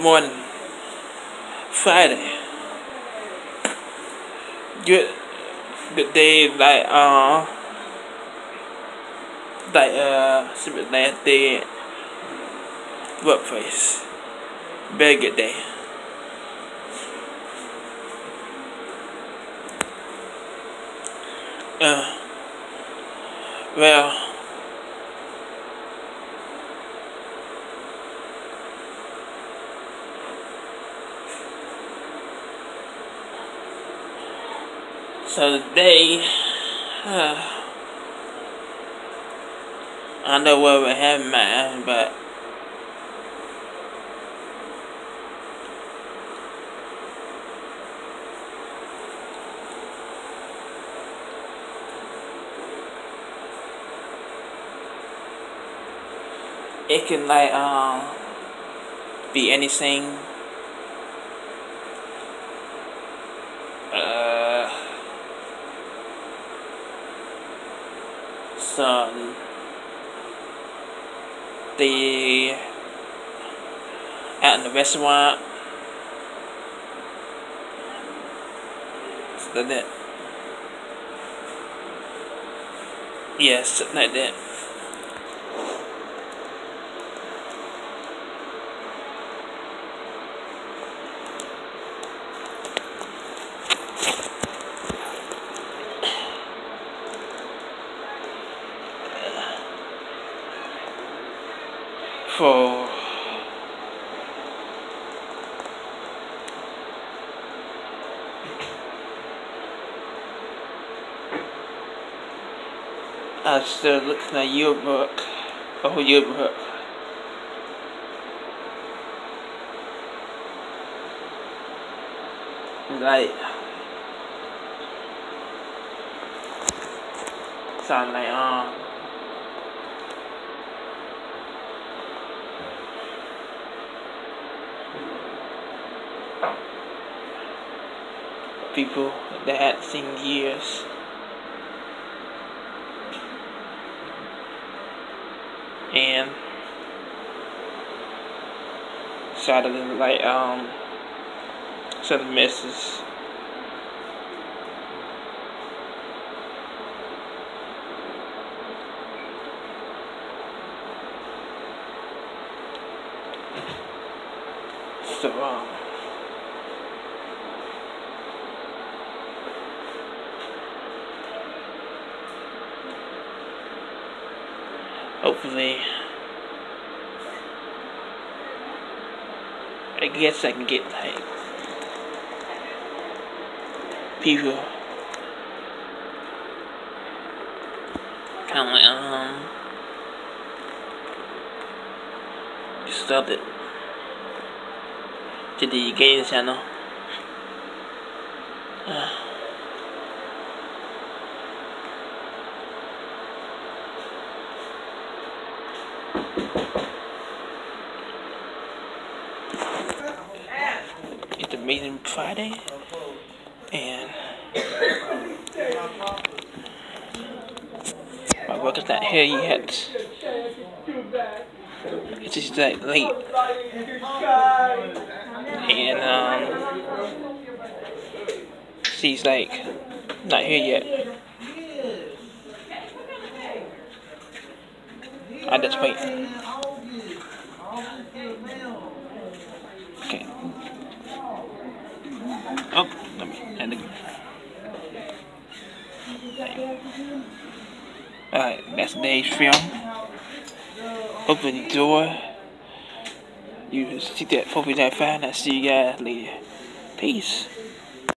Morning. Friday. Good good day like uh like uh last day workplace. Very good day. Uh well So today, uh, I know what we have mind, but it can like um be anything. Uh, the out in the restaurant that yes something like that for I still looking at your book. Oh, your book. Like, sound like, um, people that had seen years. And Saturday like um some misses. So um hopefully I guess I can get like people kind of like um started to the gaming channel. Uh, it's amazing Friday and my work is not here yet. It's just like late. And um she's like not here yet. I just wait. Okay. Oh, let me end again. Alright, that's today's film. Hope you enjoy. You see that 4.95 and I see you guys later. Peace.